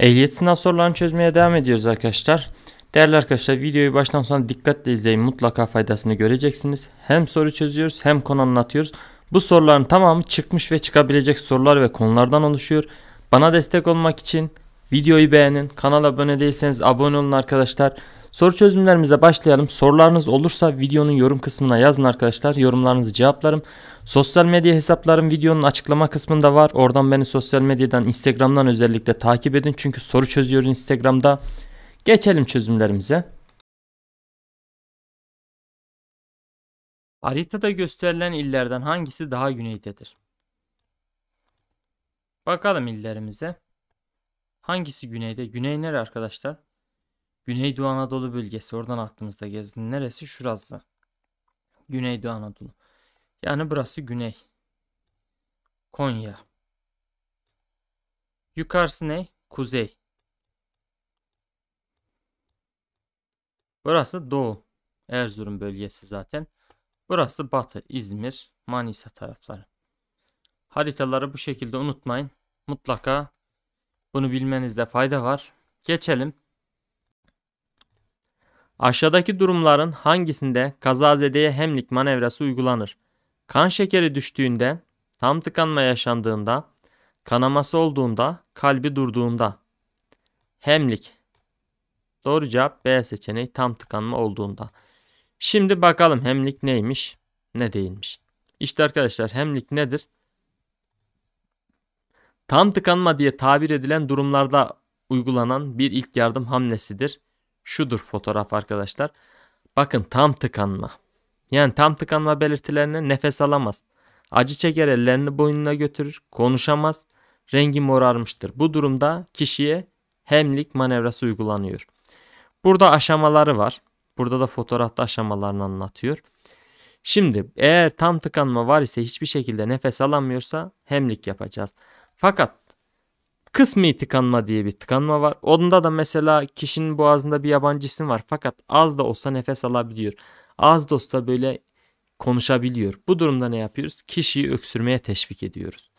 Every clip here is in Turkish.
Ehliyet sınav sorularını çözmeye devam ediyoruz arkadaşlar. Değerli arkadaşlar videoyu baştan sona dikkatle izleyin mutlaka faydasını göreceksiniz. Hem soru çözüyoruz hem konu anlatıyoruz. Bu soruların tamamı çıkmış ve çıkabilecek sorular ve konulardan oluşuyor. Bana destek olmak için videoyu beğenin, kanala abone değilseniz abone olun arkadaşlar. Soru çözümlerimize başlayalım. Sorularınız olursa videonun yorum kısmına yazın arkadaşlar. Yorumlarınızı cevaplarım. Sosyal medya hesaplarım videonun açıklama kısmında var. Oradan beni sosyal medyadan Instagram'dan özellikle takip edin. Çünkü soru çözüyoruz Instagram'da. Geçelim çözümlerimize. Haritada gösterilen illerden hangisi daha güneydedir? Bakalım illerimize. Hangisi güneyde? Güney nere arkadaşlar? Güneydoğu Anadolu bölgesi. Oradan aklımızda gezdi. Neresi? Şurası. Güneydoğu Anadolu. Yani burası güney. Konya. Yukarısı ne? Kuzey. Burası doğu. Erzurum bölgesi zaten. Burası batı. İzmir, Manisa tarafları. Haritaları bu şekilde unutmayın. Mutlaka bunu bilmenizde fayda var. Geçelim. Aşağıdaki durumların hangisinde kazazedeye hemlik manevrası uygulanır? Kan şekeri düştüğünde, tam tıkanma yaşandığında, kanaması olduğunda, kalbi durduğunda. Hemlik. Doğru cevap B seçeneği tam tıkanma olduğunda. Şimdi bakalım hemlik neymiş, ne değilmiş. İşte arkadaşlar hemlik nedir? Tam tıkanma diye tabir edilen durumlarda uygulanan bir ilk yardım hamlesidir. Şudur fotoğraf arkadaşlar. Bakın tam tıkanma. Yani tam tıkanma belirtilerine nefes alamaz. Acı çeker ellerini boynuna götürür, konuşamaz, rengi morarmıştır. Bu durumda kişiye hemlik manevrası uygulanıyor. Burada aşamaları var. Burada da fotoğrafta aşamalarını anlatıyor. Şimdi eğer tam tıkanma var ise hiçbir şekilde nefes alamıyorsa hemlik yapacağız. Fakat kısmi tıkanma diye bir tıkanma var. Onda da mesela kişinin boğazında bir yabancı isim var fakat az da olsa nefes alabiliyor. Az da olsa böyle konuşabiliyor. Bu durumda ne yapıyoruz? Kişiyi öksürmeye teşvik ediyoruz.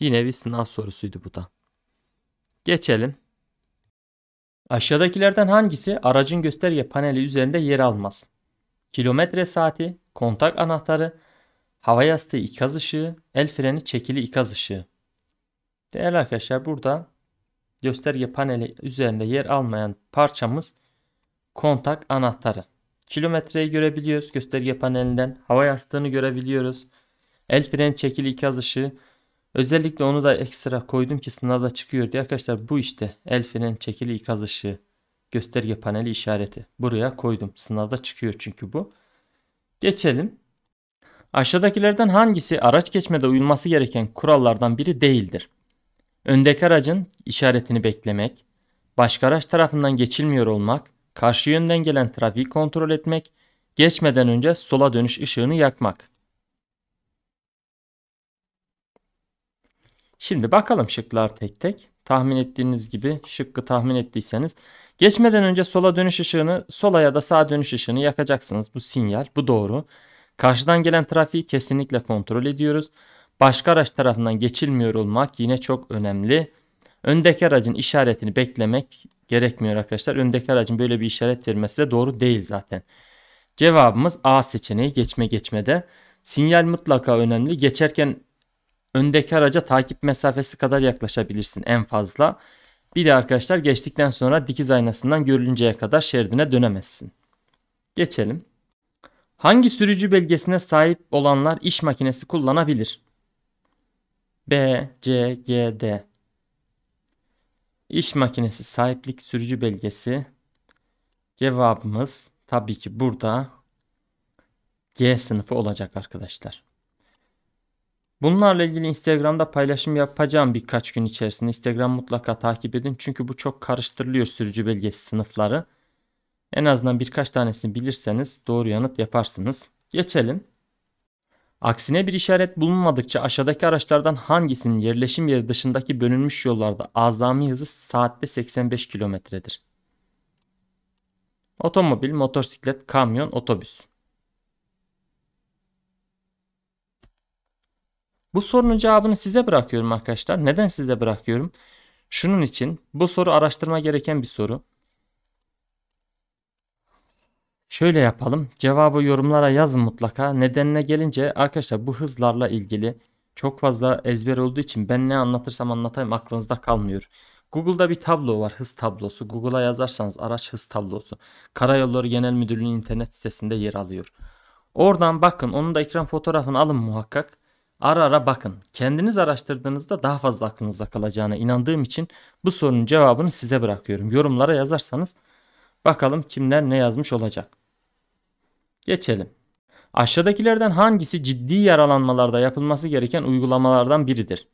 Yine bir sınav sorusuydu bu da. Geçelim. Aşağıdakilerden hangisi aracın gösterge paneli üzerinde yer almaz? Kilometre saati, kontak anahtarı, hava yastığı ikaz ışığı, el freni çekili ikaz ışığı. Değerli arkadaşlar burada gösterge paneli üzerinde yer almayan parçamız kontak anahtarı. Kilometreyi görebiliyoruz gösterge panelinden. Hava yastığını görebiliyoruz. El freni çekili ikaz ışığı. Özellikle onu da ekstra koydum ki sınavda çıkıyor diye arkadaşlar bu işte el freni çekili ikaz ışığı gösterge paneli işareti. Buraya koydum. Sınavda çıkıyor çünkü bu. Geçelim. Aşağıdakilerden hangisi araç geçmede uyulması gereken kurallardan biri değildir? Öndeki aracın işaretini beklemek, başka araç tarafından geçilmiyor olmak, karşı yönden gelen trafiği kontrol etmek, geçmeden önce sola dönüş ışığını yakmak. Şimdi bakalım şıklar tek tek. Tahmin ettiğiniz gibi şıkkı tahmin ettiyseniz geçmeden önce sola dönüş ışığını sola ya da sağa dönüş ışığını yakacaksınız. Bu sinyal bu doğru. Karşıdan gelen trafiği kesinlikle kontrol ediyoruz. Başka araç tarafından geçilmiyor olmak yine çok önemli. Öndeki aracın işaretini beklemek gerekmiyor arkadaşlar. Öndeki aracın böyle bir işaret vermesi de doğru değil zaten. Cevabımız A seçeneği geçme geçmede. Sinyal mutlaka önemli. Geçerken öndeki araca takip mesafesi kadar yaklaşabilirsin en fazla. Bir de arkadaşlar geçtikten sonra dikiz aynasından görülünceye kadar şeridine dönemezsin. Geçelim. Hangi sürücü belgesine sahip olanlar iş makinesi kullanabilir? B, C, G, D. İş makinesi sahiplik sürücü belgesi. Cevabımız tabii ki burada G sınıfı olacak arkadaşlar. Bunlarla ilgili Instagram'da paylaşım yapacağım birkaç gün içerisinde. Instagram mutlaka takip edin. Çünkü bu çok karıştırılıyor sürücü belgesi sınıfları. En azından birkaç tanesini bilirseniz doğru yanıt yaparsınız. Geçelim. Aksine bir işaret bulunmadıkça aşağıdaki araçlardan hangisinin yerleşim yeri dışındaki bölünmüş yollarda azami hızı saatte 85 kilometredir? Otomobil, motosiklet, kamyon, otobüs. Bu sorunun cevabını size bırakıyorum arkadaşlar. Neden size bırakıyorum? Şunun için bu soru araştırma gereken bir soru. Şöyle yapalım. Cevabı yorumlara yazın mutlaka. Nedenine gelince arkadaşlar bu hızlarla ilgili çok fazla ezber olduğu için ben ne anlatırsam anlatayım aklınızda kalmıyor. Google'da bir tablo var hız tablosu. Google'a yazarsanız araç hız tablosu. Karayolları Genel Müdürlüğü'nün internet sitesinde yer alıyor. Oradan bakın onun da ekran fotoğrafını alın muhakkak. Ara ara bakın. Kendiniz araştırdığınızda daha fazla aklınızda kalacağına inandığım için bu sorunun cevabını size bırakıyorum. Yorumlara yazarsanız bakalım kimler ne yazmış olacak. Geçelim. Aşağıdakilerden hangisi ciddi yaralanmalarda yapılması gereken uygulamalardan biridir?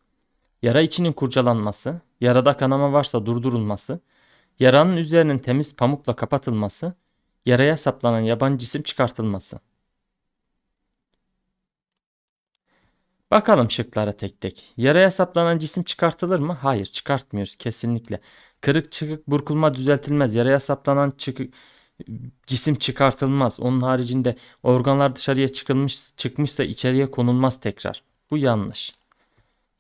Yara içinin kurcalanması, yarada kanama varsa durdurulması, yaranın üzerinin temiz pamukla kapatılması, yaraya saplanan yabancı cisim çıkartılması. Bakalım şıklara tek tek. Yaraya saplanan cisim çıkartılır mı? Hayır çıkartmıyoruz kesinlikle. Kırık çıkık burkulma düzeltilmez. Yaraya saplanan çıkık cisim çıkartılmaz. Onun haricinde organlar dışarıya çıkılmış çıkmışsa içeriye konulmaz tekrar. Bu yanlış.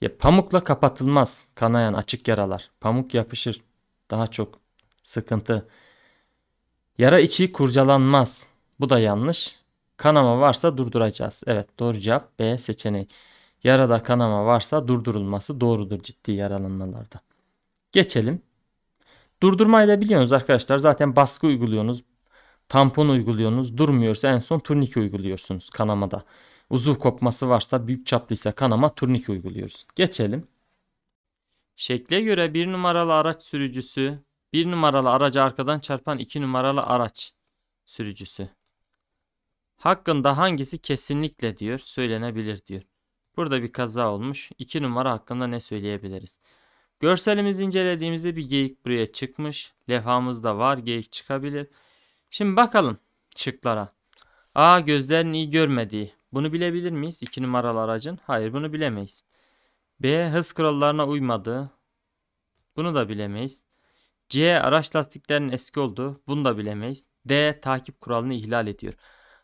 Ya pamukla kapatılmaz kanayan açık yaralar. Pamuk yapışır. Daha çok sıkıntı. Yara içi kurcalanmaz. Bu da yanlış. Kanama varsa durduracağız. Evet doğru cevap B seçeneği. Yarada kanama varsa durdurulması doğrudur ciddi yaralanmalarda. Geçelim. Durdurmayı da biliyorsunuz arkadaşlar. Zaten baskı uyguluyorsunuz. Tampon uyguluyorsunuz. Durmuyorsa en son turnike uyguluyorsunuz kanamada. Uzuv kopması varsa büyük çaplıysa kanama turnike uyguluyoruz. Geçelim. Şekle göre bir numaralı araç sürücüsü, bir numaralı aracı arkadan çarpan iki numaralı araç sürücüsü. Hakkında hangisi kesinlikle diyor söylenebilir diyor. Burada bir kaza olmuş. 2 numara hakkında ne söyleyebiliriz? Görselimizi incelediğimizde bir geyik buraya çıkmış. Levhamız da var. Geyik çıkabilir. Şimdi bakalım şıklara. A. Gözlerin iyi görmediği. Bunu bilebilir miyiz? 2 numaralı aracın. Hayır bunu bilemeyiz. B. Hız kurallarına uymadığı. Bunu da bilemeyiz. C. Araç lastiklerinin eski olduğu. Bunu da bilemeyiz. D. Takip kuralını ihlal ediyor.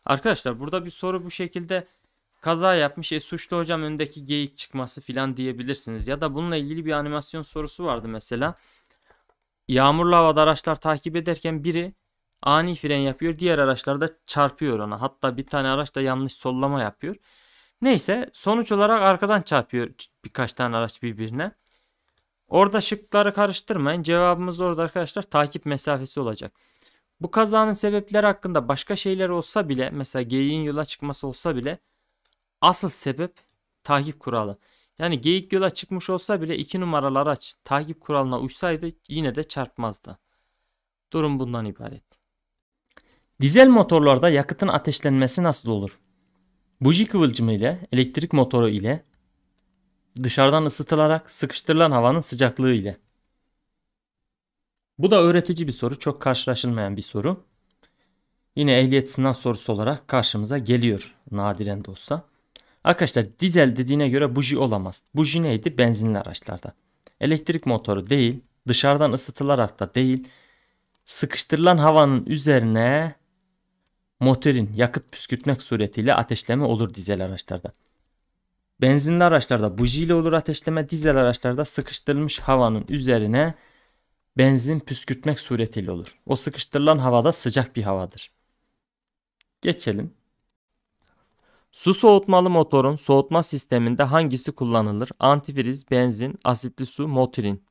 Arkadaşlar burada bir soru bu şekilde kaza yapmış. E suçlu hocam öndeki geyik çıkması filan diyebilirsiniz. Ya da bununla ilgili bir animasyon sorusu vardı mesela. Yağmurlu havada araçlar takip ederken biri ani fren yapıyor. Diğer araçlar da çarpıyor ona. Hatta bir tane araç da yanlış sollama yapıyor. Neyse sonuç olarak arkadan çarpıyor birkaç tane araç birbirine. Orada şıkları karıştırmayın. Cevabımız orada arkadaşlar takip mesafesi olacak. Bu kazanın sebepleri hakkında başka şeyler olsa bile mesela geyiğin yola çıkması olsa bile asıl sebep takip kuralı. Yani geyik yola çıkmış olsa bile 2 numaralı araç takip kuralına uysaydı yine de çarpmazdı. Durum bundan ibaret. Dizel motorlarda yakıtın ateşlenmesi nasıl olur? Buji kıvılcımı ile elektrik motoru ile dışarıdan ısıtılarak sıkıştırılan havanın sıcaklığı ile. Bu da öğretici bir soru. Çok karşılaşılmayan bir soru. Yine ehliyet sınav sorusu olarak karşımıza geliyor nadiren de olsa. Arkadaşlar dizel dediğine göre buji olamaz. Buji neydi? Benzinli araçlarda. Elektrik motoru değil. Dışarıdan ısıtılarak da değil. Sıkıştırılan havanın üzerine motorin yakıt püskürtmek suretiyle ateşleme olur dizel araçlarda. Benzinli araçlarda buji ile olur ateşleme. Dizel araçlarda sıkıştırılmış havanın üzerine benzin püskürtmek suretiyle olur. O sıkıştırılan havada sıcak bir havadır. Geçelim. Su soğutmalı motorun soğutma sisteminde hangisi kullanılır? Antifriz, benzin, asitli su, motorin.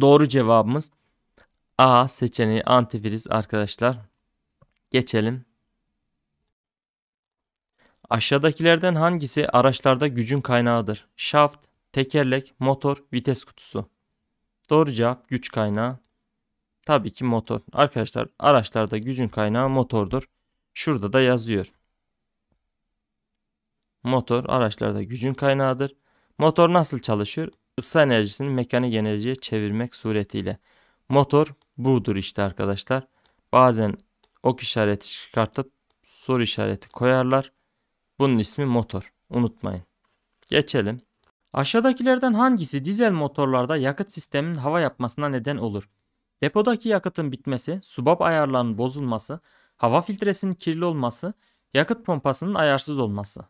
Doğru cevabımız A seçeneği antifriz arkadaşlar. Geçelim. Aşağıdakilerden hangisi araçlarda gücün kaynağıdır? Şaft, tekerlek, motor, vites kutusu. Doğru cevap güç kaynağı. Tabii ki motor. Arkadaşlar araçlarda gücün kaynağı motordur. Şurada da yazıyor. Motor araçlarda gücün kaynağıdır. Motor nasıl çalışır? Isı enerjisini mekanik enerjiye çevirmek suretiyle. Motor budur işte arkadaşlar. Bazen ok işareti çıkartıp soru işareti koyarlar. Bunun ismi motor. Unutmayın. Geçelim. Aşağıdakilerden hangisi dizel motorlarda yakıt sisteminin hava yapmasına neden olur? Depodaki yakıtın bitmesi, subap ayarlarının bozulması, hava filtresinin kirli olması, yakıt pompasının ayarsız olması.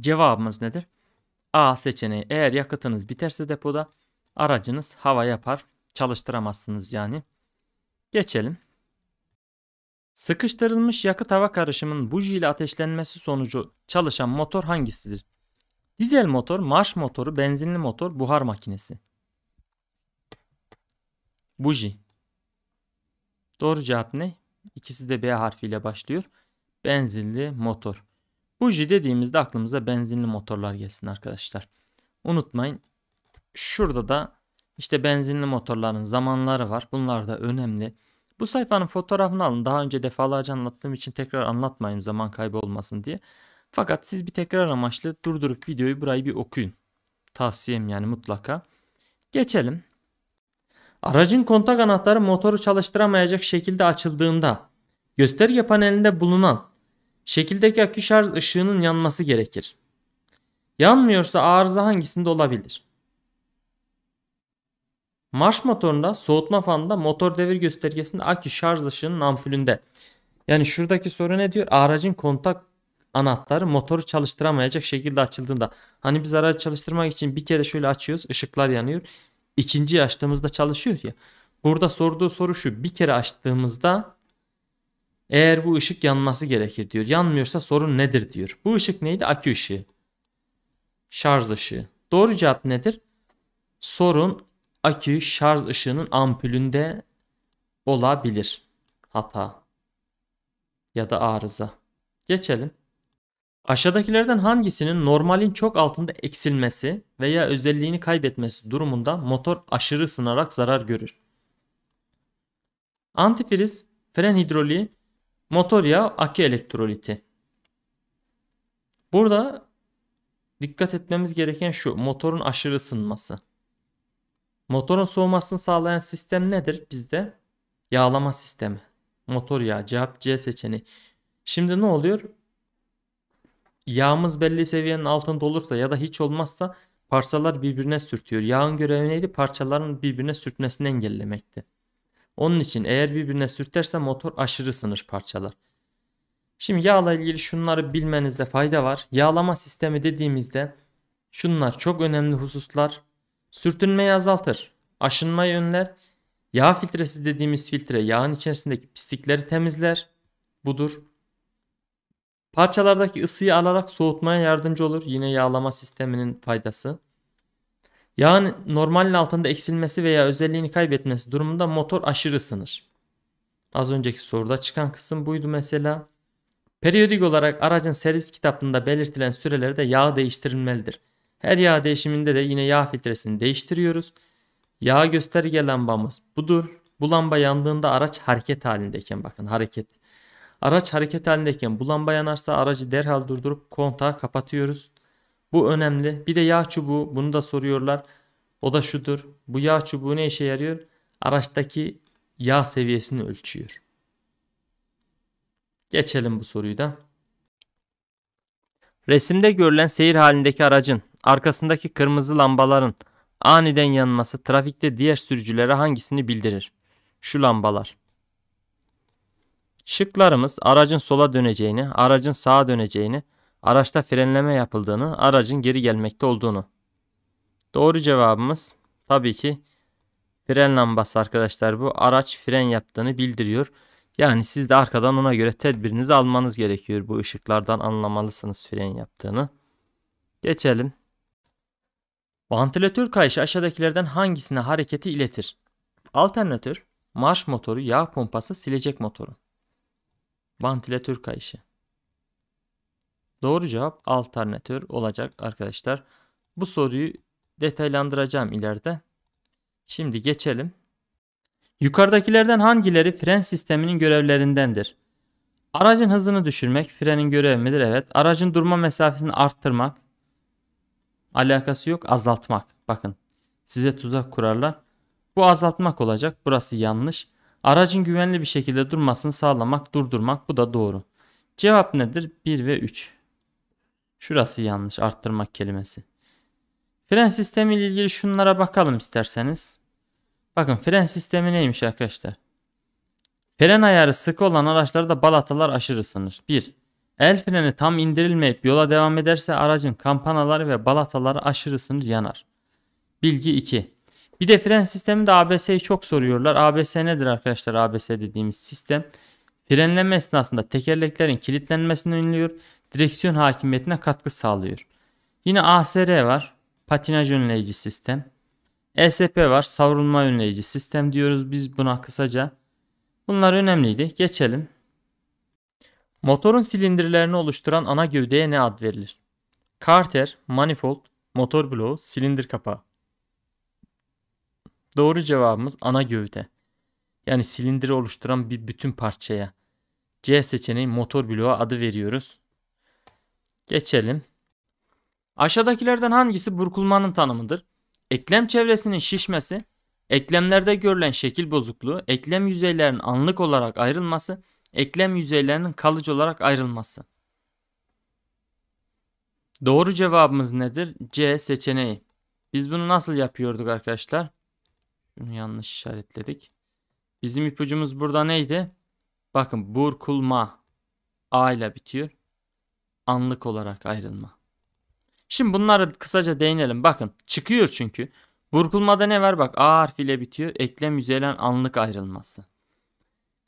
Cevabımız nedir? A seçeneği eğer yakıtınız biterse depoda aracınız hava yapar çalıştıramazsınız yani. Geçelim. Sıkıştırılmış yakıt hava karışımının buji ile ateşlenmesi sonucu çalışan motor hangisidir? Dizel motor, marş motoru, benzinli motor, buhar makinesi. Buji. Doğru cevap ne? İkisi de B harfiyle başlıyor. Benzinli motor. Buji dediğimizde aklımıza benzinli motorlar gelsin arkadaşlar. Unutmayın. Şurada da işte benzinli motorların zamanları var. Bunlar da önemli. Bu sayfanın fotoğrafını alın. Daha önce defalarca anlattığım için tekrar anlatmayayım zaman kaybı olmasın diye. Fakat siz bir tekrar amaçlı durdurup videoyu burayı bir okuyun. Tavsiyem yani mutlaka. Geçelim. Aracın kontak anahtarı motoru çalıştıramayacak şekilde açıldığında gösterge panelinde bulunan şekildeki akü şarj ışığının yanması gerekir. Yanmıyorsa arıza hangisinde olabilir? Marş motorunda, soğutma fanında, motor devir göstergesinde, akü şarj ışığının ampulünde. Yani şuradaki soru ne diyor? Aracın kontak anahtarı motoru çalıştıramayacak şekilde açıldığında. Hani biz aracı çalıştırmak için bir kere şöyle açıyoruz, ışıklar yanıyor. İkinci açtığımızda çalışıyor ya. Burada sorduğu soru şu. Bir kere açtığımızda eğer bu ışık yanması gerekir diyor. Yanmıyorsa sorun nedir diyor. Bu ışık neydi? Akü ışığı. Şarj ışığı. Doğru cevap nedir? Sorun akü şarj ışığının ampulünde olabilir. Hata ya da arıza. Geçelim. Aşağıdakilerden hangisinin normalin çok altında eksilmesi veya özelliğini kaybetmesi durumunda motor aşırı ısınarak zarar görür? Antifriz, fren hidroliği, motor yağı, akü elektroliti. Burada dikkat etmemiz gereken şu motorun aşırı ısınması. Motorun soğumasını sağlayan sistem nedir bizde? Yağlama sistemi. Motor yağı. Cevap C seçeneği. Şimdi ne oluyor? Yağımız belli seviyenin altında olursa ya da hiç olmazsa parçalar birbirine sürtüyor. Yağın görevi neydi? Parçaların birbirine sürtmesini engellemekti. Onun için eğer birbirine sürterse motor aşırı ısınır parçalar. Şimdi yağla ilgili şunları bilmenizde fayda var. Yağlama sistemi dediğimizde şunlar çok önemli hususlar. Sürtünmeyi azaltır. Aşınmayı önler. Yağ filtresi dediğimiz filtre yağın içerisindeki pislikleri temizler. Budur. Parçalardaki ısıyı alarak soğutmaya yardımcı olur. Yine yağlama sisteminin faydası. Yağın normalin altında eksilmesi veya özelliğini kaybetmesi durumunda motor aşırı ısınır. Az önceki soruda çıkan kısım buydu mesela. Periyodik olarak aracın servis kitabında belirtilen sürelerde yağ değiştirilmelidir. Her yağ değişiminde de yine yağ filtresini değiştiriyoruz. Yağ gösterge lambamız budur. Bu lamba yandığında araç hareket halindeyken bakın hareket. Araç hareket halindeyken bu lamba yanarsa aracı derhal durdurup kontağı kapatıyoruz. Bu önemli. Bir de yağ çubuğu bunu da soruyorlar. O da şudur. Bu yağ çubuğu ne işe yarıyor? Araçtaki yağ seviyesini ölçüyor. Geçelim bu soruyu da. Resimde görülen seyir halindeki aracın arkasındaki kırmızı lambaların aniden yanması trafikte diğer sürücülere hangisini bildirir? Şu lambalar. Şıklarımız aracın sola döneceğini, aracın sağa döneceğini, araçta frenleme yapıldığını, aracın geri gelmekte olduğunu. Doğru cevabımız tabii ki fren lambası arkadaşlar bu. Araç fren yaptığını bildiriyor. Yani siz de arkadan ona göre tedbirinizi almanız gerekiyor. Bu ışıklardan anlamalısınız fren yaptığını. Geçelim. Vantilatör kayışı aşağıdakilerden hangisine hareketi iletir? Alternatör, marş motoru, yağ pompası, silecek motoru. Vantilatör kayışı. Doğru cevap alternatör olacak arkadaşlar. Bu soruyu detaylandıracağım ileride. Şimdi geçelim. Yukarıdakilerden hangileri fren sisteminin görevlerindendir? Aracın hızını düşürmek frenin görevi midir? Evet. Aracın durma mesafesini arttırmak. Alakası yok. Azaltmak. Bakın size tuzak kurarlar. Bu azaltmak olacak. Burası yanlış. Aracın güvenli bir şekilde durmasını sağlamak, durdurmak bu da doğru. Cevap nedir? 1 ve 3. Şurası yanlış arttırmak kelimesi. Fren sistemi ile ilgili şunlara bakalım isterseniz. Bakın fren sistemi neymiş arkadaşlar? Fren ayarı sıkı olan araçlarda balatalar aşırı ısınır. 1. El freni tam indirilmeyip yola devam ederse aracın kampanaları ve balataları aşırı ısınır yanar. Bilgi 2. Bir de fren sisteminde ABS'yi çok soruyorlar. ABS nedir arkadaşlar? ABS dediğimiz sistem frenleme esnasında tekerleklerin kilitlenmesini önlüyor, direksiyon hakimiyetine katkı sağlıyor. Yine ASR var, patinaj önleyici sistem. ESP var, savrulma önleyici sistem diyoruz biz buna kısaca. Bunlar önemliydi. Geçelim. Motorun silindirlerini oluşturan ana gövdeye ne ad verilir? Carter, manifold, motor bloğu, silindir kapağı. Doğru cevabımız ana gövde. Yani silindiri oluşturan bir bütün parçaya. C seçeneği motor bloğu adı veriyoruz. Geçelim. Aşağıdakilerden hangisi burkulmanın tanımıdır? Eklem çevresinin şişmesi, eklemlerde görülen şekil bozukluğu, eklem yüzeylerinin anlık olarak ayrılması, eklem yüzeylerinin kalıcı olarak ayrılması. Doğru cevabımız nedir? C seçeneği. Biz bunu nasıl yapıyorduk arkadaşlar? Yanlış işaretledik. Bizim ipucumuz burada neydi? Bakın burkulma A ile bitiyor. Anlık olarak ayrılma. Şimdi bunları kısaca değinelim. Bakın çıkıyor çünkü. Burkulmada ne var? Bak A harfiyle bitiyor. Eklem yüzeylen anlık ayrılması.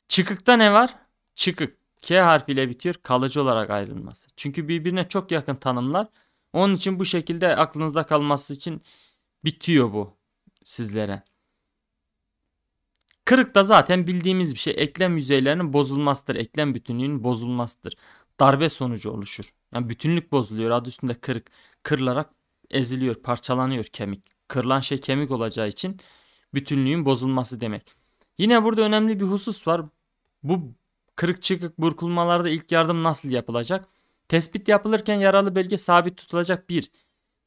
Çıkıkta ne var? Çıkık. K harfiyle bitiyor. Kalıcı olarak ayrılması. Çünkü birbirine çok yakın tanımlar. Onun için bu şekilde aklınızda kalması için bitiyor bu sizlere. Kırık da zaten bildiğimiz bir şey. Eklem yüzeylerinin bozulmasıdır. Eklem bütünlüğünün bozulmasıdır. Darbe sonucu oluşur. Yani bütünlük bozuluyor. Adı üstünde kırık. Kırılarak eziliyor, parçalanıyor kemik. Kırılan şey kemik olacağı için bütünlüğün bozulması demek. Yine burada önemli bir husus var. Bu kırık çıkık burkulmalarda ilk yardım nasıl yapılacak? Tespit yapılırken yaralı bölge sabit tutulacak 1.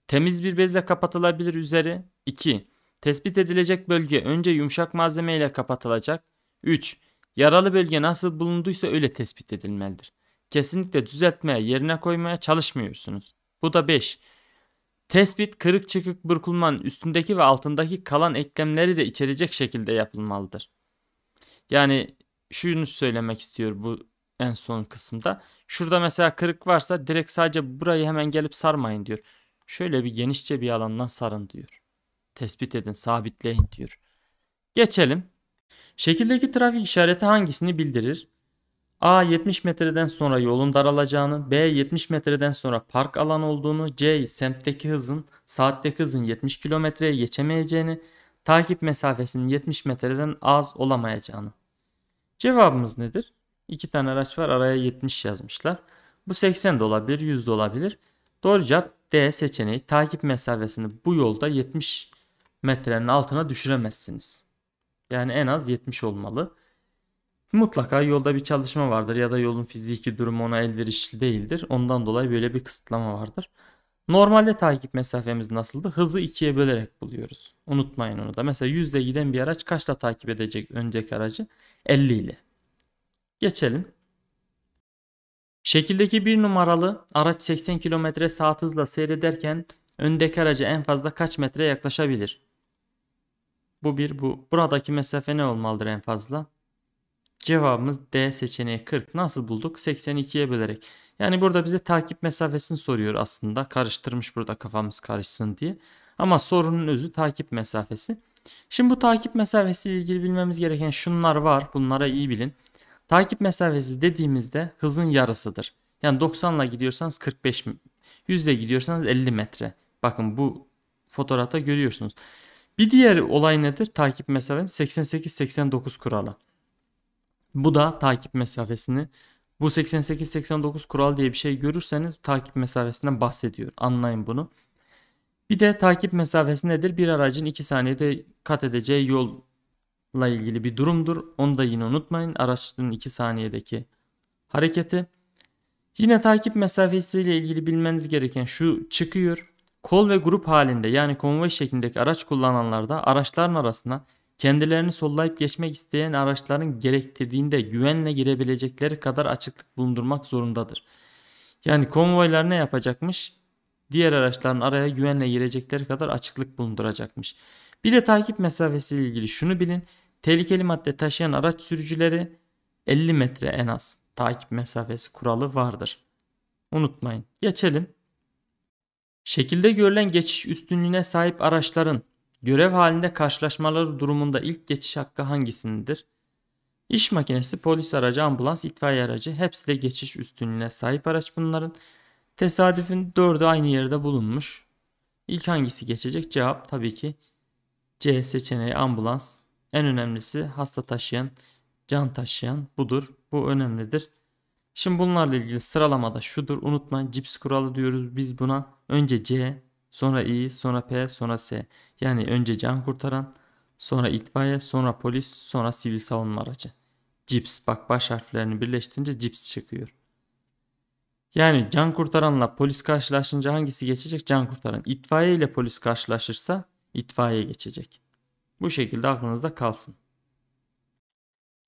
Temiz bir bezle kapatılabilir üzeri 2. Tespit edilecek bölge önce yumuşak malzeme ile kapatılacak. 3. Yaralı bölge nasıl bulunduysa öyle tespit edilmelidir. Kesinlikle düzeltmeye, yerine koymaya çalışmıyorsunuz. Bu da 5. Tespit kırık çıkık burkulmanın üstündeki ve altındaki kalan eklemleri de içerecek şekilde yapılmalıdır. Yani şunu söylemek istiyor bu en son kısımda. Şurada mesela kırık varsa direkt sadece burayı hemen gelip sarmayın diyor. Şöyle bir genişçe bir alandan sarın diyor. Tespit edin, sabitleyin diyor. Geçelim. Şekildeki trafik işareti hangisini bildirir? A 70 metreden sonra yolun daralacağını, B 70 metreden sonra park alanı olduğunu, C semtteki hızın saatteki hızın 70 kilometreye geçemeyeceğini, takip mesafesinin 70 metreden az olamayacağını. Cevabımız nedir? İki tane araç var araya 70 yazmışlar. Bu 80 de olabilir 100 de olabilir. Doğru cevap D seçeneği takip mesafesini bu yolda 70 metrenin altına düşüremezsiniz. Yani en az 70 olmalı. Mutlaka yolda bir çalışma vardır ya da yolun fiziki durumu ona elverişli değildir. Ondan dolayı böyle bir kısıtlama vardır. Normalde takip mesafemiz nasıldı? Hızı ikiye bölerek buluyoruz. Unutmayın onu da. Mesela 100 ile giden bir araç kaçta takip edecek önceki aracı? 50 ile. Geçelim. Şekildeki bir numaralı araç 80 km saat hızla seyrederken öndeki araca en fazla kaç metre yaklaşabilir? Bu bir bu. Buradaki mesafe ne olmalıdır en fazla? Cevabımız D seçeneği 40. Nasıl bulduk? 82'ye bölerek. Yani burada bize takip mesafesini soruyor aslında. Karıştırmış burada kafamız karışsın diye. Ama sorunun özü takip mesafesi. Şimdi bu takip mesafesi ile ilgili bilmemiz gereken şunlar var. Bunlara iyi bilin. Takip mesafesi dediğimizde hızın yarısıdır. Yani 90 ile gidiyorsanız 45 100 ile gidiyorsanız 50 metre. Bakın bu fotoğrafta görüyorsunuz. Bir diğer olay nedir? Takip mesafesi 88-89 kuralı. Bu da takip mesafesini bu 88-89 kural diye bir şey görürseniz takip mesafesinden bahsediyor. Anlayın bunu. Bir de takip mesafesi nedir? Bir aracın 2 saniyede kat edeceği yolla ilgili bir durumdur. Onu da yine unutmayın. Araçların 2 saniyedeki hareketi. Yine takip mesafesiyle ilgili bilmeniz gereken şu çıkıyor. Kol ve grup halinde yani konvoy şeklindeki araç kullananlarda araçların arasına kendilerini sollayıp geçmek isteyen araçların gerektirdiğinde güvenle girebilecekleri kadar açıklık bulundurmak zorundadır. Yani konvoylar ne yapacakmış? Diğer araçların araya güvenle girecekleri kadar açıklık bulunduracakmış. Bir de takip mesafesi ile ilgili şunu bilin. Tehlikeli madde taşıyan araç sürücüleri 50 metre en az takip mesafesi kuralı vardır. Unutmayın. Geçelim. Şekilde görülen geçiş üstünlüğüne sahip araçların görev halinde karşılaşmaları durumunda ilk geçiş hakkı hangisindedir? İş makinesi, polis aracı, ambulans, itfaiye aracı hepsi de geçiş üstünlüğüne sahip araç bunların. Tesadüfün dördü aynı yerde bulunmuş. İlk hangisi geçecek? Cevap tabii ki C seçeneği ambulans. En önemlisi hasta taşıyan, can taşıyan budur. Bu önemlidir. Şimdi bunlarla ilgili sıralamada şudur unutmayın cips kuralı diyoruz biz buna. Önce C, sonra I, sonra P, sonra S. Yani önce can kurtaran, sonra itfaiye, sonra polis, sonra sivil savunma aracı. Cips bak baş harflerini birleştirince cips çıkıyor. Yani can kurtaranla polis karşılaşınca hangisi geçecek? Can kurtaran. İtfaiye ile polis karşılaşırsa itfaiye geçecek. Bu şekilde aklınızda kalsın.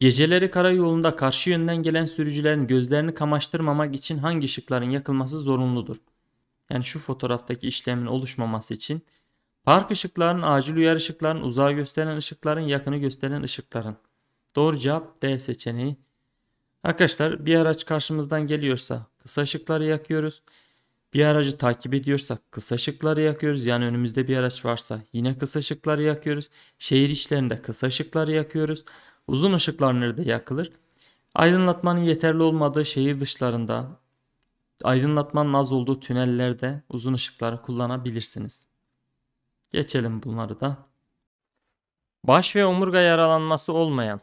Geceleri karayolunda karşı yönden gelen sürücülerin gözlerini kamaştırmamak için hangi ışıkların yakılması zorunludur? Yani şu fotoğraftaki işlemin oluşmaması için park ışıklarının, acil uyarı ışıkların, uzağı gösteren ışıkların, yakını gösteren ışıkların. Doğru cevap D seçeneği. Arkadaşlar bir araç karşımızdan geliyorsa kısa ışıkları yakıyoruz. Bir aracı takip ediyorsak kısa ışıkları yakıyoruz. Yani önümüzde bir araç varsa yine kısa ışıkları yakıyoruz. Şehir içlerinde kısa ışıkları yakıyoruz. Uzun ışıklar nerede yakılır? Aydınlatmanın yeterli olmadığı şehir dışlarında, aydınlatmanın az olduğu tünellerde uzun ışıkları kullanabilirsiniz. Geçelim bunları da. Baş ve omurga yaralanması olmayan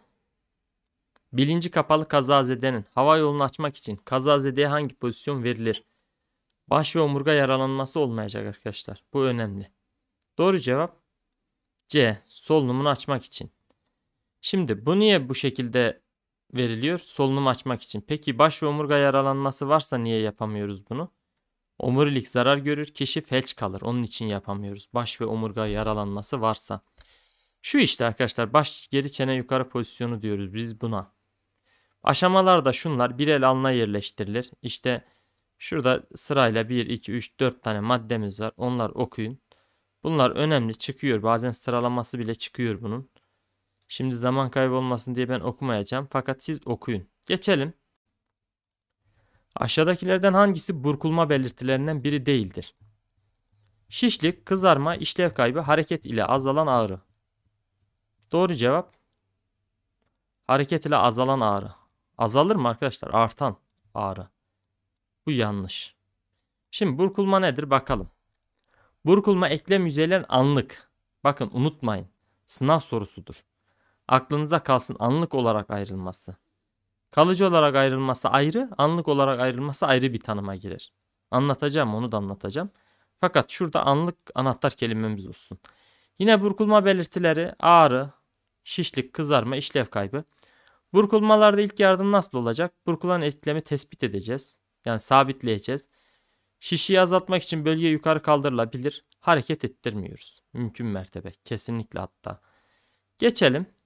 bilinci kapalı kazazedenin hava yolunu açmak için kazazedeye hangi pozisyon verilir? Baş ve omurga yaralanması olmayacak arkadaşlar. Bu önemli. Doğru cevap C. Solunumunu açmak için. Şimdi bu niye bu şekilde veriliyor? Solunum açmak için. Peki baş ve omurga yaralanması varsa niye yapamıyoruz bunu? Omurilik zarar görür, kişi felç kalır. Onun için yapamıyoruz. Baş ve omurga yaralanması varsa. Şu işte arkadaşlar baş geri çene yukarı pozisyonu diyoruz biz buna. Aşamalar da şunlar. Bir el alına yerleştirilir. İşte şurada sırayla 1, 2, 3, 4 tane maddemiz var. Onlar okuyun. Bunlar önemli çıkıyor. Bazen sıralaması bile çıkıyor bunun. Şimdi zaman kaybolmasın diye ben okumayacağım. Fakat siz okuyun. Geçelim. Aşağıdakilerden hangisi burkulma belirtilerinden biri değildir? Şişlik, kızarma, işlev kaybı, hareket ile azalan ağrı. Doğru cevap hareket ile azalan ağrı. Azalır mı arkadaşlar? Artan ağrı. Bu yanlış. Şimdi burkulma nedir bakalım. Burkulma eklem yüzeylerin anlık. Bakın unutmayın. Sınav sorusudur. Aklınıza kalsın anlık olarak ayrılması. Kalıcı olarak ayrılması ayrı, anlık olarak ayrılması ayrı bir tanıma girer. Anlatacağım onu da anlatacağım. Fakat şurada anlık anahtar kelimemiz olsun. Yine burkulma belirtileri ağrı, şişlik, kızarma, işlev kaybı. Burkulmalarda ilk yardım nasıl olacak? Burkulan eklemi tespit edeceğiz. Yani sabitleyeceğiz. Şişiyi azaltmak için bölge yukarı kaldırılabilir. Hareket ettirmiyoruz. Mümkün mertebe. Kesinlikle hatta. Geçelim.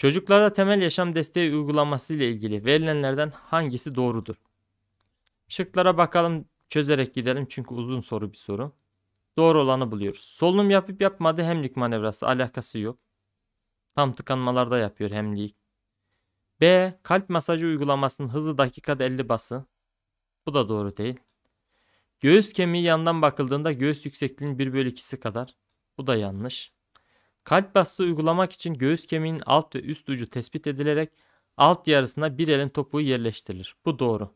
Çocuklarda temel yaşam desteği uygulaması ile ilgili verilenlerden hangisi doğrudur? Şıklara bakalım çözerek gidelim çünkü uzun soru bir soru. Doğru olanı buluyoruz. Solunum yapıp yapmadığı hemlik manevrası alakası yok. Tam tıkanmalarda yapıyor hemlik. B. Kalp masajı uygulamasının hızı dakikada 50 bası. Bu da doğru değil. Göğüs kemiği yandan bakıldığında göğüs yüksekliğinin 1 bölü 2'si kadar. Bu da yanlış. Kalp bastığı uygulamak için göğüs kemiğinin alt ve üst ucu tespit edilerek alt yarısına bir elin topuğu yerleştirilir. Bu doğru.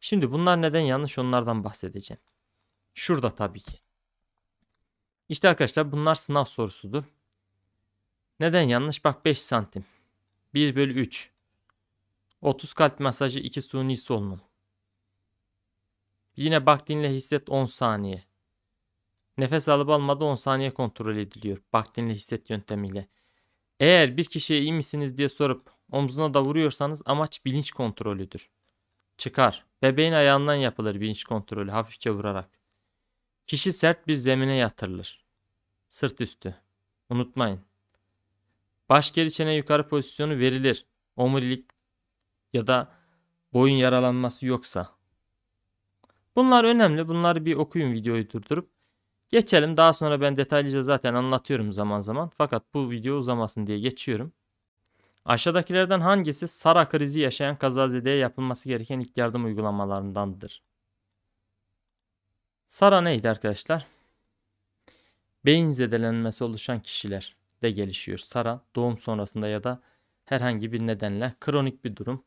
Şimdi bunlar neden yanlış onlardan bahsedeceğim. Şurada tabii ki. İşte arkadaşlar bunlar sınav sorusudur. Neden yanlış? Bak 5 santim. 1 bölü 3. 30 kalp masajı 2 suni solunum. Yine bak dinle hisset 10 saniye. Nefes alıp almadı 10 saniye kontrol ediliyor. Bak dinle hisset yöntemiyle. Eğer bir kişiye iyi misiniz diye sorup omzuna da vuruyorsanız amaç bilinç kontrolüdür. Çıkar. Bebeğin ayağından yapılır bilinç kontrolü hafifçe vurarak. Kişi sert bir zemine yatırılır. Sırt üstü. Unutmayın. Baş geri çene yukarı pozisyonu verilir. Omurilik ya da boyun yaralanması yoksa. Bunlar önemli. Bunları bir okuyun videoyu durdurup. Geçelim. Daha sonra ben detaylıca zaten anlatıyorum zaman zaman. Fakat bu video uzamasın diye geçiyorum. Aşağıdakilerden hangisi Sara krizi yaşayan kazazedeye yapılması gereken ilk yardım uygulamalarındandır? Sara neydi arkadaşlar? Beyin zedelenmesi oluşan kişiler de gelişiyor. Sara doğum sonrasında ya da herhangi bir nedenle kronik bir durum.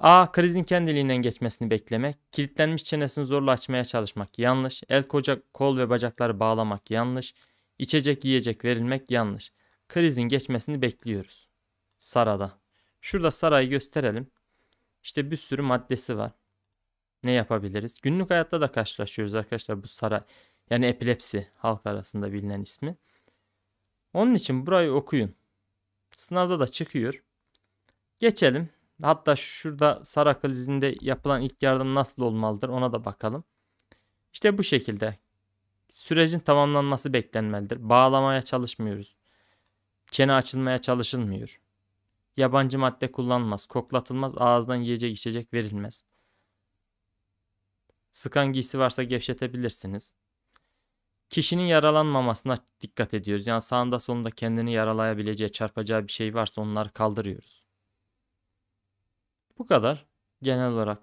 A. Krizin kendiliğinden geçmesini beklemek. Kilitlenmiş çenesini zorla açmaya çalışmak yanlış. El koca kol ve bacakları bağlamak yanlış. İçecek yiyecek verilmek yanlış. Krizin geçmesini bekliyoruz. Sarada. Şurada sarayı gösterelim. İşte bir sürü maddesi var. Ne yapabiliriz? Günlük hayatta da karşılaşıyoruz arkadaşlar bu saray. Yani epilepsi halk arasında bilinen ismi. Onun için burayı okuyun. Sınavda da çıkıyor. Geçelim. Hatta şurada Sara krizinde yapılan ilk yardım nasıl olmalıdır ona da bakalım. İşte bu şekilde. Sürecin tamamlanması beklenmelidir. Bağlamaya çalışmıyoruz. Çene açılmaya çalışılmıyor. Yabancı madde kullanılmaz, koklatılmaz, ağızdan yiyecek içecek verilmez. Sıkan giysi varsa gevşetebilirsiniz. Kişinin yaralanmamasına dikkat ediyoruz. Yani sağında solunda kendini yaralayabileceği, çarpacağı bir şey varsa onları kaldırıyoruz. Bu kadar genel olarak.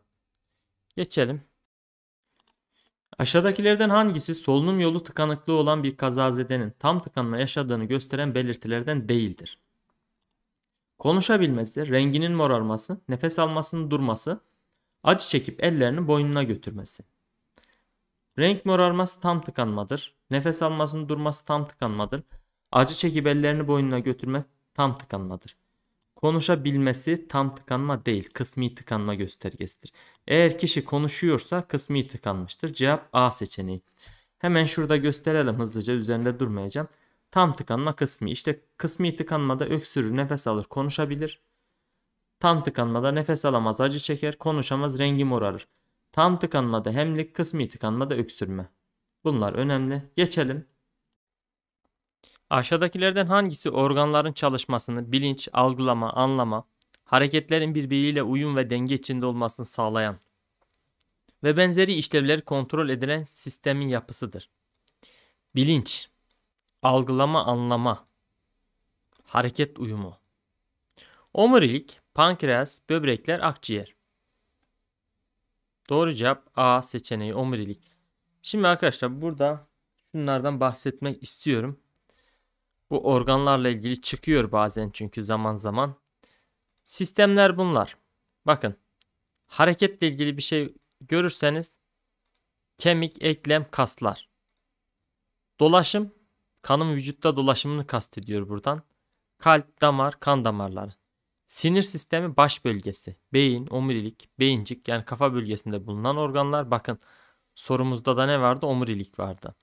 Geçelim. Aşağıdakilerden hangisi solunum yolu tıkanıklığı olan bir kazazedenin tam tıkanma yaşadığını gösteren belirtilerden değildir? Konuşabilmesi, renginin morarması, nefes almasının durması, acı çekip ellerini boynuna götürmesi. Renk morarması tam tıkanmadır. Nefes almasının durması tam tıkanmadır. Acı çekip ellerini boynuna götürme tam tıkanmadır. Konuşabilmesi tam tıkanma değil, kısmi tıkanma göstergesidir. Eğer kişi konuşuyorsa kısmi tıkanmıştır. Cevap A seçeneği. Hemen şurada gösterelim hızlıca üzerinde durmayacağım. Tam tıkanma kısmi. İşte kısmi tıkanmada öksürür, nefes alır, konuşabilir. Tam tıkanmada nefes alamaz, acı çeker, konuşamaz, rengi morarır. Tam tıkanmada hemlik, kısmi tıkanmada öksürme. Bunlar önemli. Geçelim. Aşağıdakilerden hangisi organların çalışmasını, bilinç, algılama, anlama, hareketlerin birbiriyle uyum ve denge içinde olmasını sağlayan ve benzeri işlevleri kontrol edilen sistemin yapısıdır? Bilinç, algılama, anlama, hareket uyumu. Omurilik, pankreas, böbrekler, akciğer. Doğru cevap A seçeneği omurilik. Şimdi arkadaşlar burada şunlardan bahsetmek istiyorum. Bu organlarla ilgili çıkıyor bazen çünkü zaman zaman. Sistemler bunlar. Bakın hareketle ilgili bir şey görürseniz kemik, eklem, kaslar. Dolaşım kanın vücutta dolaşımını kastediyor buradan. Kalp, damar, kan damarları. Sinir sistemi baş bölgesi. Beyin, omurilik, beyincik yani kafa bölgesinde bulunan organlar. Bakın sorumuzda da ne vardı? Omurilik vardı.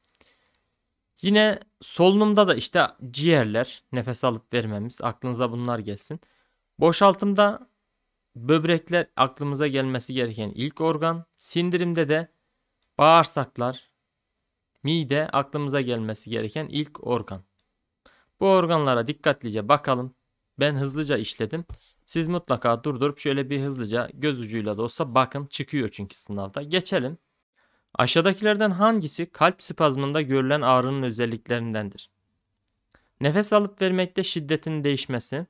Yine solunumda da işte ciğerler, nefes alıp vermemiz. Aklınıza bunlar gelsin. Boşaltımda böbrekler aklımıza gelmesi gereken ilk organ. Sindirimde de bağırsaklar, mide aklımıza gelmesi gereken ilk organ. Bu organlara dikkatlice bakalım. Ben hızlıca işledim. Siz mutlaka durdurup şöyle bir hızlıca göz ucuyla da olsa bakın çıkıyor çünkü sınavda. Geçelim. Aşağıdakilerden hangisi kalp spazmında görülen ağrının özelliklerindendir? Nefes alıp vermekte şiddetin değişmesi,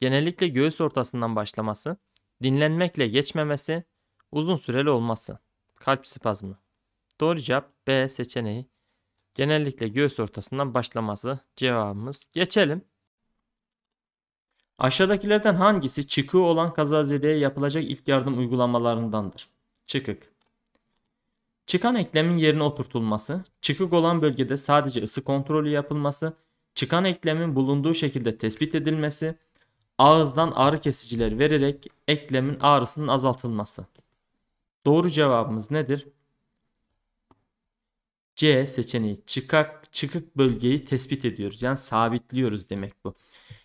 genellikle göğüs ortasından başlaması, dinlenmekle geçmemesi, uzun süreli olması. Kalp spazmı. Doğru cevap B seçeneği. Genellikle göğüs ortasından başlaması cevabımız. Geçelim. Aşağıdakilerden hangisi çıkığı olan kazazedeye yapılacak ilk yardım uygulamalarındandır? Çıkık. Çıkan eklemin yerine oturtulması, çıkık olan bölgede sadece ısı kontrolü yapılması, çıkan eklemin bulunduğu şekilde tespit edilmesi, ağızdan ağrı kesiciler vererek eklemin ağrısının azaltılması. Doğru cevabımız nedir? C seçeneği çıkak çıkık bölgeyi tespit ediyoruz. Yani sabitliyoruz demek bu.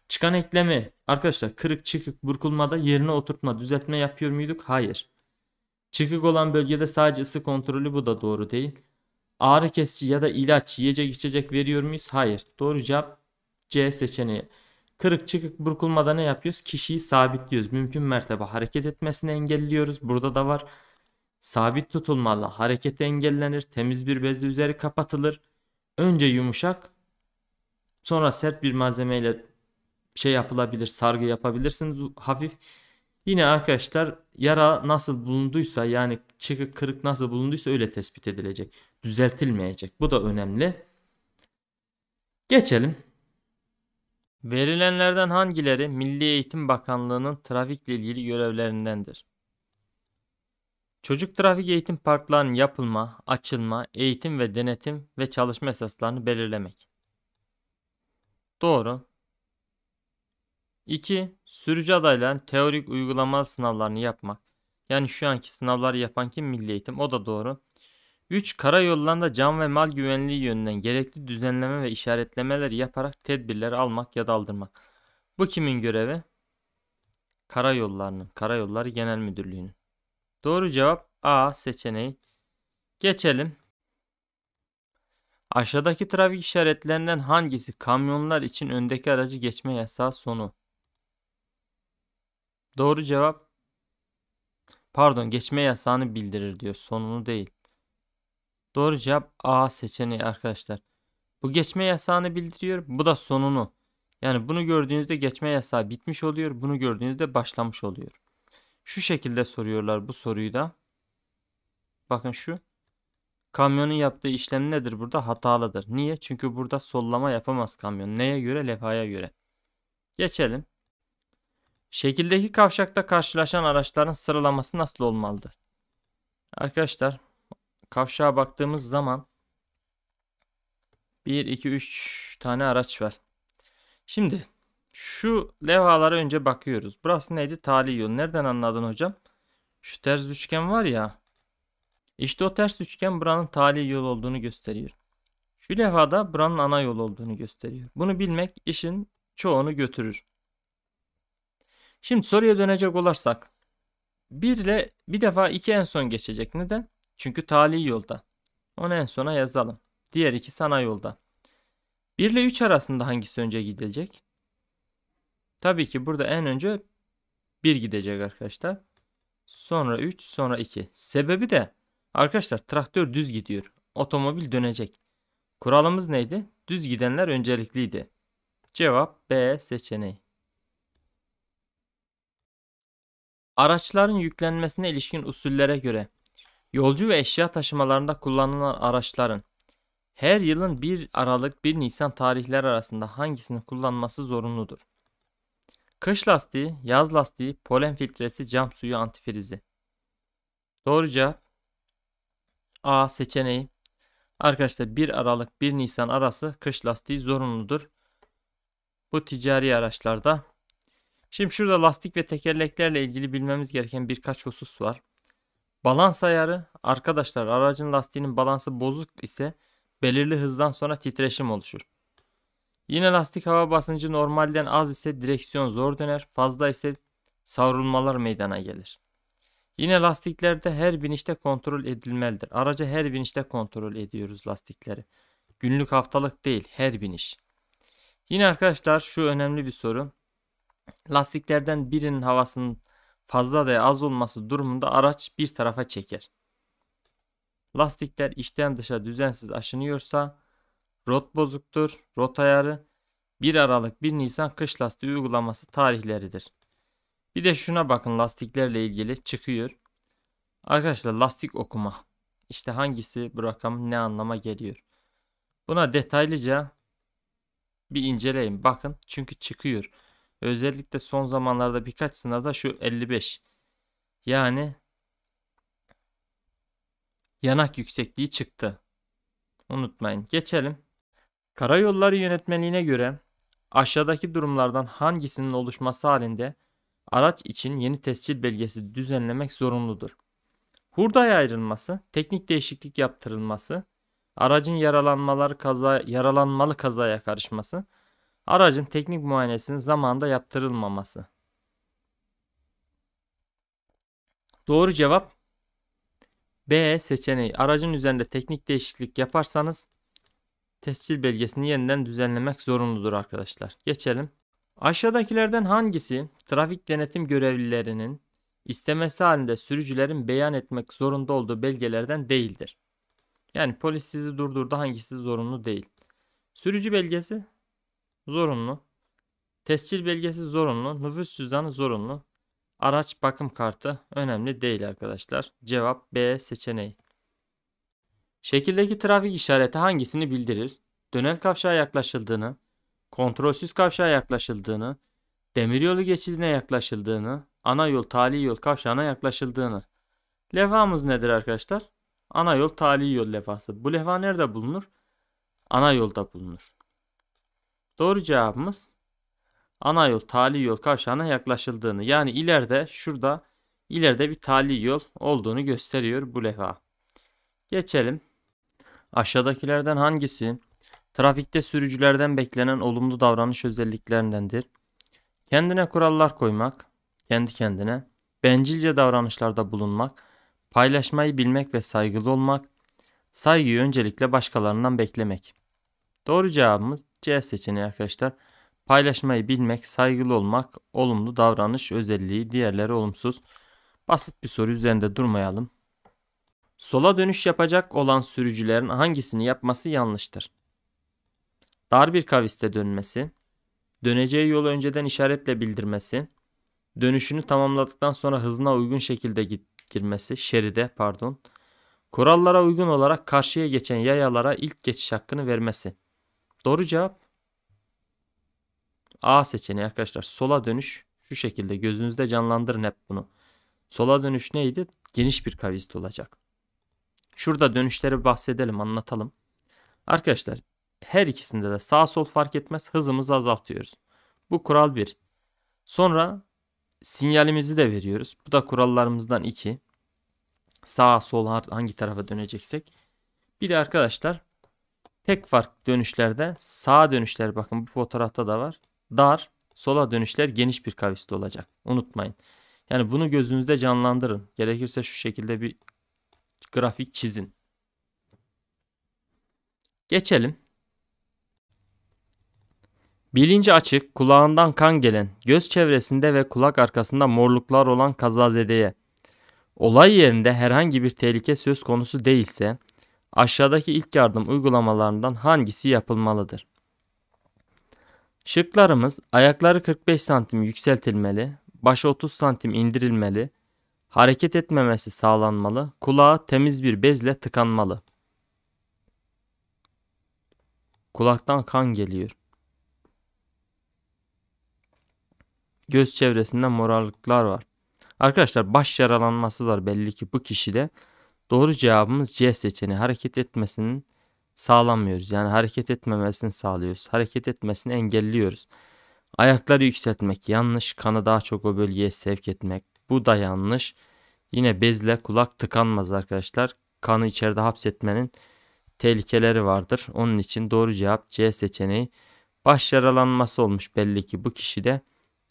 Çıkan eklemi arkadaşlar kırık çıkık burkulmada yerine oturtma düzeltme yapıyor muyduk? Hayır. Çıkık olan bölgede sadece ısı kontrolü bu da doğru değil. Ağrı kesici ya da ilaç yiyecek içecek veriyor muyuz? Hayır. Doğru cevap C seçeneği. Kırık çıkık burkulmada ne yapıyoruz? Kişiyi sabitliyoruz. Mümkün mertebe hareket etmesini engelliyoruz. Burada da var. Sabit tutulmalı hareket engellenir. Temiz bir bezle üzeri kapatılır. Önce yumuşak sonra sert bir malzemeyle şey yapılabilir. Sargı yapabilirsiniz hafif. Yine arkadaşlar yara nasıl bulunduysa yani çıkık kırık nasıl bulunduysa öyle tespit edilecek. Düzeltilmeyecek. Bu da önemli. Geçelim. Verilenlerden hangileri Milli Eğitim Bakanlığı'nın trafikle ilgili görevlerindendir? Çocuk trafik eğitim parklarının yapılma, açılma, eğitim ve denetim ve çalışma esaslarını belirlemek. Doğru. 2. Sürücü adayların teorik uygulamalı sınavlarını yapmak. Yani şu anki sınavları yapan kim? Milli Eğitim. O da doğru. 3. Karayollarında can ve mal güvenliği yönünden gerekli düzenleme ve işaretlemeleri yaparak tedbirler almak ya da aldırmak. Bu kimin görevi? Karayollarının, Karayolları Genel Müdürlüğü'nün. Doğru cevap A seçeneği. Geçelim. Aşağıdaki trafik işaretlerinden hangisi kamyonlar için öndeki aracı geçme yasağı sonu? Doğru cevap pardon geçme yasağını bildirir diyor sonunu değil. Doğru cevap A seçeneği arkadaşlar. Bu geçme yasağını bildiriyor. Bu da sonunu. Yani bunu gördüğünüzde geçme yasağı bitmiş oluyor. Bunu gördüğünüzde başlamış oluyor. Şu şekilde soruyorlar bu soruyu da. Bakın şu. Kamyonun yaptığı işlem nedir burada? Hatalıdır. Niye? Çünkü burada sollama yapamaz kamyon. Neye göre? Levhaya göre. Geçelim. Şekildeki kavşakta karşılaşan araçların sıralaması nasıl olmalıdır? Arkadaşlar kavşağa baktığımız zaman 1, 2, 3 tane araç var. Şimdi şu levhalara önce bakıyoruz. Burası neydi? Tali yol. Nereden anladın hocam? Şu ters üçgen var ya. İşte o ters üçgen buranın tali yol olduğunu gösteriyor. Şu levhada buranın ana yol olduğunu gösteriyor. Bunu bilmek işin çoğunu götürür. Şimdi soruya dönecek olursak. Bir ile bir defa iki en son geçecek. Neden? Çünkü tali yolda. Onu en sona yazalım. Diğer ikisi ana yolda. 1 ile 3 arasında hangisi önce gidilecek? Tabii ki burada en önce 1 gidecek arkadaşlar. Sonra 3, sonra 2. Sebebi de arkadaşlar traktör düz gidiyor. Otomobil dönecek. Kuralımız neydi? Düz gidenler öncelikliydi. Cevap B seçeneği. Araçların yüklenmesine ilişkin usullere göre yolcu ve eşya taşımalarında kullanılan araçların her yılın 1 Aralık 1 Nisan tarihleri arasında hangisini kullanması zorunludur? Kış lastiği, yaz lastiği, polen filtresi, cam suyu, antifrizi. Doğru cevap A seçeneği. Arkadaşlar 1 Aralık 1 Nisan arası kış lastiği zorunludur. Bu ticari araçlarda. Şimdi şurada lastik ve tekerleklerle ilgili bilmemiz gereken birkaç husus var. Balans ayarı arkadaşlar aracın lastiğinin balansı bozuk ise belirli hızdan sonra titreşim oluşur. Yine lastik hava basıncı normalden az ise direksiyon zor döner, fazla ise savrulmalar meydana gelir. Yine lastiklerde her binişte kontrol edilmelidir. Aracı her binişte kontrol ediyoruz lastikleri. Günlük haftalık değil, her biniş. Yine arkadaşlar şu önemli bir soru. Lastiklerden birinin havasının fazla veya az olması durumunda araç bir tarafa çeker. Lastikler içten dışa düzensiz aşınıyorsa rot bozuktur. Rot ayarı 1 Aralık 1 Nisan kış lastiği uygulaması tarihleridir. Bir de şuna bakın lastiklerle ilgili çıkıyor. Arkadaşlar lastik okuma. İşte hangisi bu rakam ne anlama geliyor. Buna detaylıca bir inceleyin. Bakın çünkü çıkıyor. Özellikle son zamanlarda birkaç sınavda şu 55. Yani yanak yüksekliği çıktı. Unutmayın. Geçelim. Karayolları yönetmeliğine göre aşağıdaki durumlardan hangisinin oluşması halinde araç için yeni tescil belgesi düzenlemek zorunludur. Hurdaya ayrılması, teknik değişiklik yaptırılması, aracın yaralanmaları kaza, yaralanmalı kazaya karışması, aracın teknik muayenesinin zamanında yaptırılmaması. Doğru cevap B seçeneği. Aracın üzerinde teknik değişiklik yaparsanız tescil belgesini yeniden düzenlemek zorunludur arkadaşlar. Geçelim. Aşağıdakilerden hangisi trafik denetim görevlilerinin istemesi halinde sürücülerin beyan etmek zorunda olduğu belgelerden değildir? Yani polis sizi durdurdu hangisi zorunlu değil. Sürücü belgesi zorunlu. Tescil belgesi zorunlu. Nüfus cüzdanı zorunlu. Araç bakım kartı önemli değil arkadaşlar. Cevap B seçeneği. Şekildeki trafik işareti hangisini bildirir? Dönel kavşağa yaklaşıldığını, kontrolsüz kavşağa yaklaşıldığını, demiryolu geçidine yaklaşıldığını, ana yol tali yol kavşağına yaklaşıldığını. Levhamız nedir arkadaşlar? Ana yol tali yol levhası. Bu levha nerede bulunur? Ana yolda bulunur. Doğru cevabımız ana yol tali yol kavşağına yaklaşıldığını yani ileride şurada ileride bir tali yol olduğunu gösteriyor bu levha. Geçelim. Aşağıdakilerden hangisi trafikte sürücülerden beklenen olumlu davranış özelliklerindendir? Kendine kurallar koymak, kendi kendine, bencilce davranışlarda bulunmak, paylaşmayı bilmek ve saygılı olmak, saygıyı öncelikle başkalarından beklemek. Doğru cevabımız C seçeneği arkadaşlar. Paylaşmayı bilmek, saygılı olmak, olumlu davranış özelliği, diğerleri olumsuz. Basit bir soru üzerinde durmayalım. Sola dönüş yapacak olan sürücülerin hangisini yapması yanlıştır? Dar bir kaviste dönmesi, döneceği yolu önceden işaretle bildirmesi, dönüşünü tamamladıktan sonra hızına uygun şekilde girmesi, şeride pardon, kurallara uygun olarak karşıya geçen yayalara ilk geçiş hakkını vermesi. Doğru cevap A seçeneği arkadaşlar. Sola dönüş şu şekilde gözünüzde canlandırın hep bunu. Sola dönüş neydi? Geniş bir kavist olacak. Şurada dönüşleri bahsedelim, anlatalım. Arkadaşlar her ikisinde de sağ sol fark etmez hızımızı azaltıyoruz. Bu kural 1. Sonra sinyalimizi de veriyoruz. Bu da kurallarımızdan 2. Sağ sol hangi tarafa döneceksek. Bir de arkadaşlar tek fark dönüşlerde sağ dönüşler bakın bu fotoğrafta da var. Dar, sola dönüşler geniş bir kaviste olacak. Unutmayın. Yani bunu gözünüzde canlandırın. Gerekirse şu şekilde bir grafik çizin. Geçelim. Bilinci açık, kulağından kan gelen, göz çevresinde ve kulak arkasında morluklar olan kazazedeye, olay yerinde herhangi bir tehlike söz konusu değilse, aşağıdaki ilk yardım uygulamalarından hangisi yapılmalıdır? Şıklarımız ayakları 45 santim yükseltilmeli, başı 30 santim indirilmeli, hareket etmemesi sağlanmalı, kulağı temiz bir bezle tıkanmalı. Kulaktan kan geliyor. Göz çevresinde morarlıklar var. Arkadaşlar baş yaralanması var belli ki bu kişide. Doğru cevabımız C seçeneği. Hareket etmesinin sağlamıyoruz. Yani hareket etmemesini sağlıyoruz. Hareket etmesini engelliyoruz. Ayakları yükseltmek yanlış. Kanı daha çok o bölgeye sevk etmek. Bu da yanlış. Yine bezle kulak tıkanmaz arkadaşlar. Kanı içeride hapsetmenin tehlikeleri vardır. Onun için doğru cevap C seçeneği. Baş yaralanması olmuş belli ki bu kişide.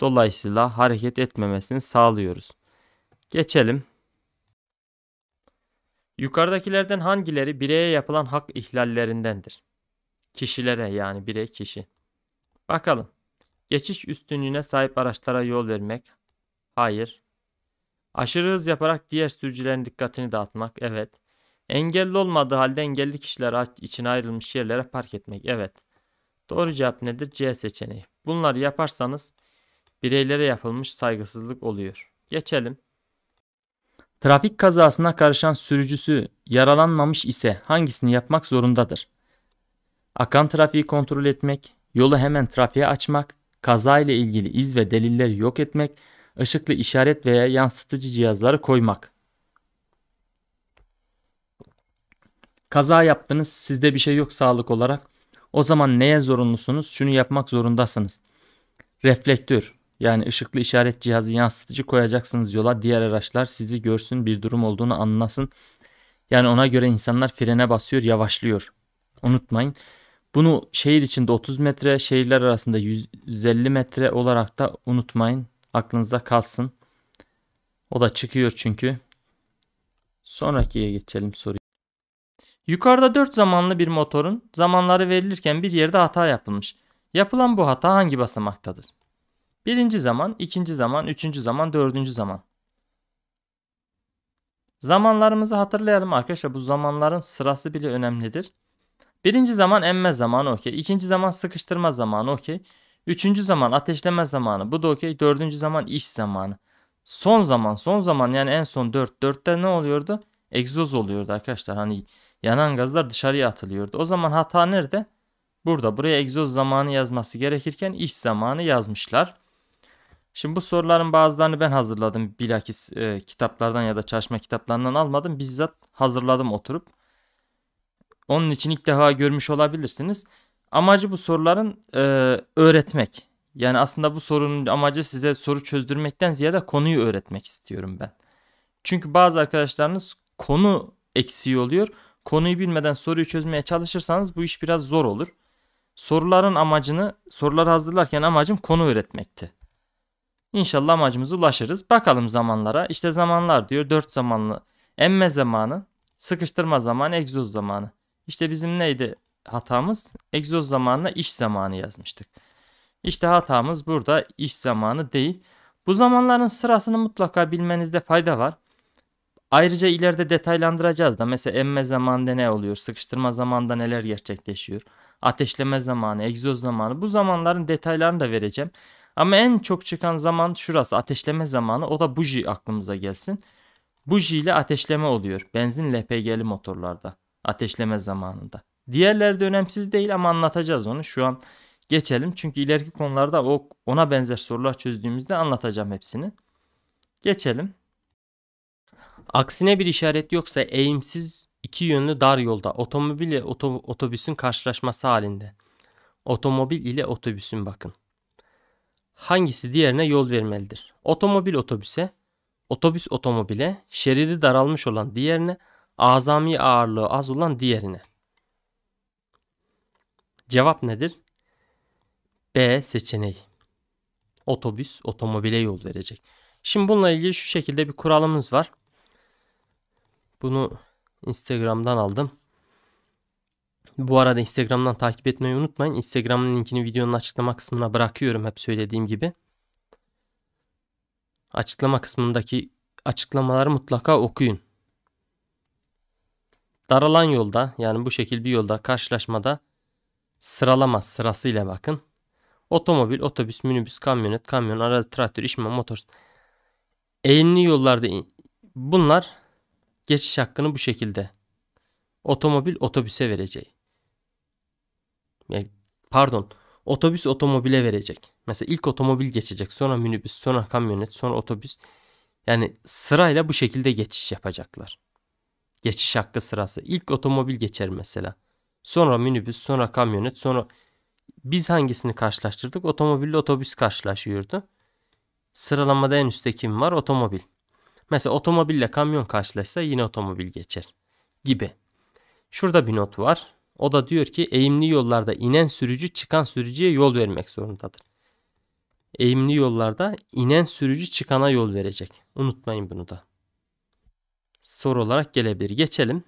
Dolayısıyla hareket etmemesini sağlıyoruz. Geçelim. Yukarıdakilerden hangileri bireye yapılan hak ihlallerindendir? Kişilere yani birey kişi. Bakalım. Geçiş üstünlüğüne sahip araçlara yol vermek. Hayır. Aşırı hız yaparak diğer sürücülerin dikkatini dağıtmak. Evet. Engelli olmadığı halde engelli kişiler için ayrılmış yerlere park etmek. Evet. Doğru cevap nedir? C seçeneği. Bunları yaparsanız bireylere yapılmış saygısızlık oluyor. Geçelim. Trafik kazasına karışan sürücüsü yaralanmamış ise hangisini yapmak zorundadır? Akan trafiği kontrol etmek, yolu hemen trafiğe açmak, kaza ile ilgili iz ve delilleri yok etmek, ışıklı işaret veya yansıtıcı cihazları koymak. Kaza yaptınız, sizde bir şey yok sağlık olarak. O zaman neye zorunlusunuz? Şunu yapmak zorundasınız. Reflektör, yani ışıklı işaret cihazı yansıtıcı koyacaksınız yola. Diğer araçlar sizi görsün bir durum olduğunu anlasın. Yani ona göre insanlar frene basıyor yavaşlıyor. Unutmayın. Bunu şehir içinde 30 metre şehirler arasında 150 metre olarak da unutmayın. Aklınızda kalsın. O da çıkıyor çünkü. Sonrakiye geçelim soruyu. Yukarıda 4 zamanlı bir motorun zamanları verilirken bir yerde hata yapılmış. Yapılan bu hata hangi basamaktadır? Birinci zaman, ikinci zaman, üçüncü zaman, dördüncü zaman. Zamanlarımızı hatırlayalım arkadaşlar. Bu zamanların sırası bile önemlidir. Birinci zaman emme zamanı okey. İkinci zaman sıkıştırma zamanı okey. Üçüncü zaman ateşleme zamanı. Bu da okey. Dördüncü zaman iş zamanı. Son zaman son zaman yani en son 4 4'te ne oluyordu? Egzoz oluyordu arkadaşlar. Hani yanan gazlar dışarıya atılıyordu. O zaman hata nerede? Burada buraya egzoz zamanı yazması gerekirken iş zamanı yazmışlar. Şimdi bu soruların bazılarını ben hazırladım. Bilakis e, kitaplardan ya da çalışma kitaplarından almadım. Bizzat hazırladım oturup. Onun için ilk defa görmüş olabilirsiniz. Amacı bu soruların e, öğretmek. Yani aslında bu sorunun amacı size soru çözdürmekten ziyade konuyu öğretmek istiyorum ben. Çünkü bazı arkadaşlarınız konu eksiği oluyor. Konuyu bilmeden soruyu çözmeye çalışırsanız bu iş biraz zor olur. Soruların amacını, soruları hazırlarken amacım konu öğretmekti. İnşallah amacımıza ulaşırız. Bakalım zamanlara. İşte zamanlar diyor. 4 zamanlı emme zamanı, sıkıştırma zamanı, egzoz zamanı. İşte bizim neydi hatamız? Egzoz zamanına iş zamanı yazmıştık. İşte hatamız burada iş zamanı değil. Bu zamanların sırasını mutlaka bilmenizde fayda var. Ayrıca ileride detaylandıracağız da mesela emme zamanında ne oluyor, sıkıştırma zamanında neler gerçekleşiyor, ateşleme zamanı, egzoz zamanı bu zamanların detaylarını da vereceğim. Ama en çok çıkan zaman şurası ateşleme zamanı o da buji aklımıza gelsin. Buji ile ateşleme oluyor benzin LPG'li motorlarda ateşleme zamanında. Diğerleri de önemsiz değil ama anlatacağız onu şu an geçelim. Çünkü ileriki konularda o ona benzer sorular çözdüğümüzde anlatacağım hepsini. Geçelim. Aksine bir işaret yoksa eğimsiz iki yönlü dar yolda otomobil ile otobüsün karşılaşması halinde. Otomobil ile otobüsün bakın. Hangisi diğerine yol vermelidir? Otomobil otobüse, otobüs otomobile, şeridi daralmış olan diğerine, azami ağırlığı az olan diğerine. Cevap nedir? B seçeneği. Otobüs otomobile yol verecek. Şimdi bununla ilgili şu şekilde bir kuralımız var. Bunu Instagram'dan aldım. Bu arada Instagram'dan takip etmeyi unutmayın. Instagram'ın linkini videonun açıklama kısmına bırakıyorum hep söylediğim gibi. Açıklama kısmındaki açıklamaları mutlaka okuyun. Daralan yolda yani bu şekil bir yolda karşılaşmada sıralama sırasıyla bakın. Otomobil, otobüs, minibüs, kamyonet, kamyon, arazi, traktör, işme, motor. Eğimli yollarda bunlar geçiş hakkını bu şekilde otomobil otobüse verecek. Yani, pardon otobüs otomobile verecek. Mesela ilk otomobil geçecek sonra minibüs sonra kamyonet sonra otobüs. Yani sırayla bu şekilde geçiş yapacaklar. Geçiş hakkı sırası. İlk otomobil geçer mesela. Sonra minibüs sonra kamyonet sonra biz hangisini karşılaştırdık? Otomobille otobüs karşılaşıyordu. Sıralamada en üstte kim var? Otomobil. Mesela otomobille kamyon karşılaşsa yine otomobil geçer. Gibi. Şurada bir not var. O da diyor ki eğimli yollarda inen sürücü çıkan sürücüye yol vermek zorundadır. Eğimli yollarda inen sürücü çıkana yol verecek. Unutmayın bunu da. Soru olarak gelebilir. Geçelim.